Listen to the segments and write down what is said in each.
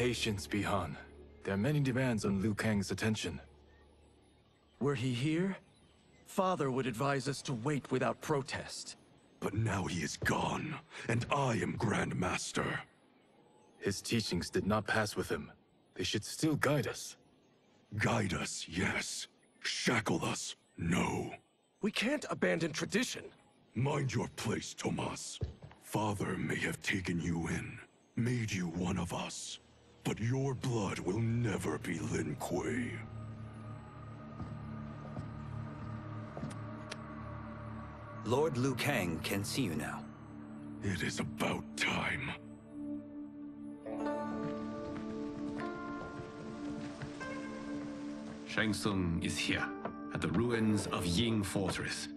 Patience, Bihan. There are many demands on Liu Kang's attention. Were he here, Father would advise us to wait without protest. But now he is gone, and I am Grand Master. His teachings did not pass with him. They should still guide us. Guide us, yes. Shackle us, no. We can't abandon tradition. Mind your place, Tomas. Father may have taken you in, made you one of us. But your blood will never be Lin Kuei. Lord Liu Kang can see you now. It is about time. Shang Tsung is here, at the ruins of Ying Fortress.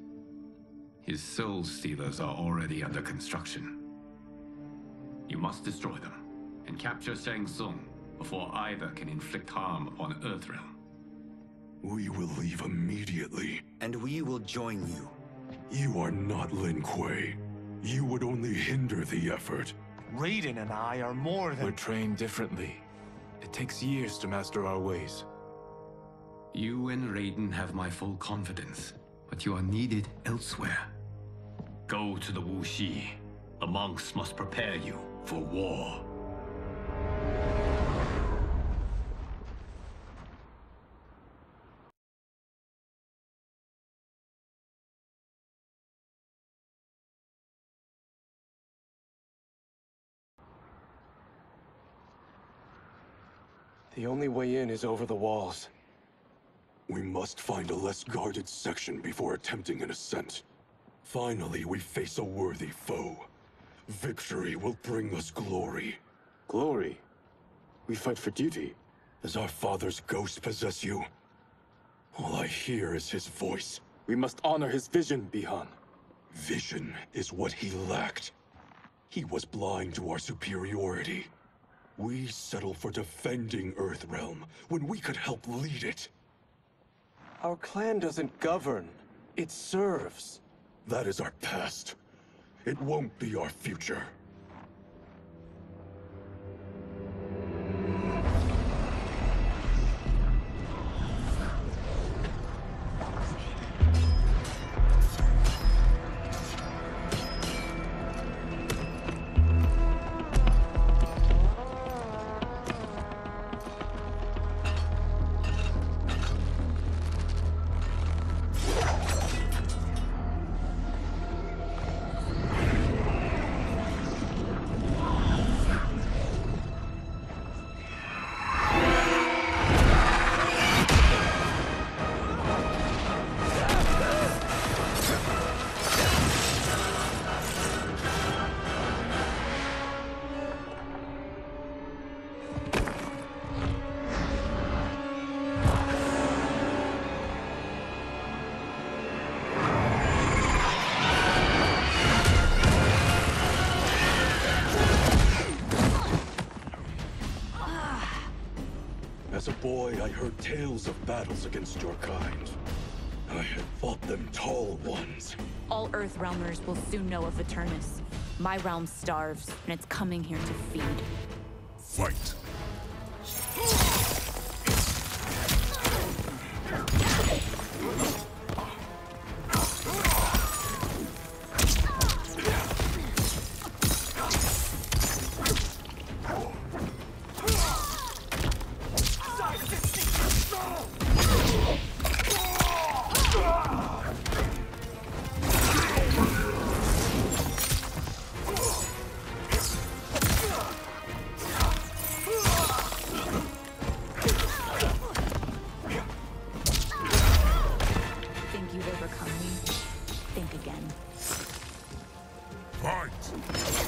His soul stealers are already under construction. You must destroy them, and capture Shang Tsung before either can inflict harm upon Earthrealm. We will leave immediately. And we will join you. You are not Lin Kuei. You would only hinder the effort. Raiden and I are more than... We're trained differently. It takes years to master our ways. You and Raiden have my full confidence, but you are needed elsewhere. Go to the Wu Shi. The monks must prepare you for war. The only way in is over the walls. We must find a less guarded section before attempting an ascent. Finally, we face a worthy foe. Victory will bring us glory. Glory? We fight for duty. Does our father's ghost possess you? All I hear is his voice. We must honor his vision, Bihan. Vision is what he lacked. He was blind to our superiority. We settle for defending Earthrealm when we could help lead it. Our clan doesn't govern. It serves. That is our past. It won't be our future. Boy, I heard tales of battles against your kind. I had fought them tall ones. All Earth Realmers will soon know of Eternus. My realm starves, and it's coming here to feed. Fight! Fight!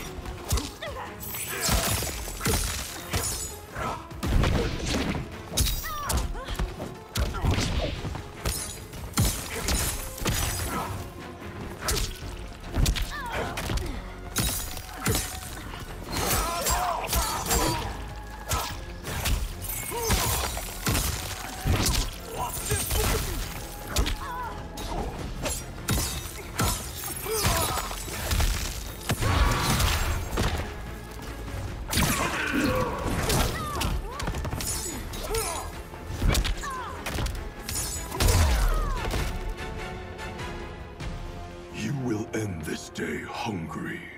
Hungry.